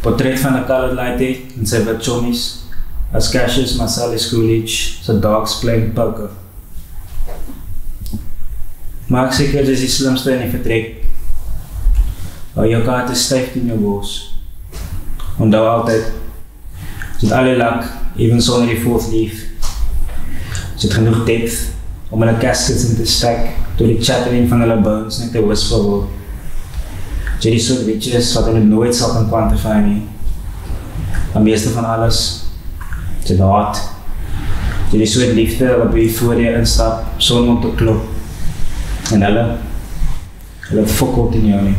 Portret van 'n colored lady en sy wat chommies. As Cassius Marcellus Coolidge, so dogs playing poker. Maak seker dis die slimste in die vertrek. Hou jou kaarte styf in jou bos. Onthou altyd, dit alle lak, even sonder die fourth leaf. Dit genoeg depth om hulle caskets in te stek door die chattering van hulle bones net te whisper word. Jy die soort witches wat hulle nooit sal kan quantify nie. Maar meeste van alles, jy haat. Jy die soort liefde wat by voor jy instap, sonder om te klop. En hulle, hulle fokkel in jou nie.